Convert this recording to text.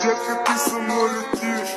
Дядя, ты со мной летишь.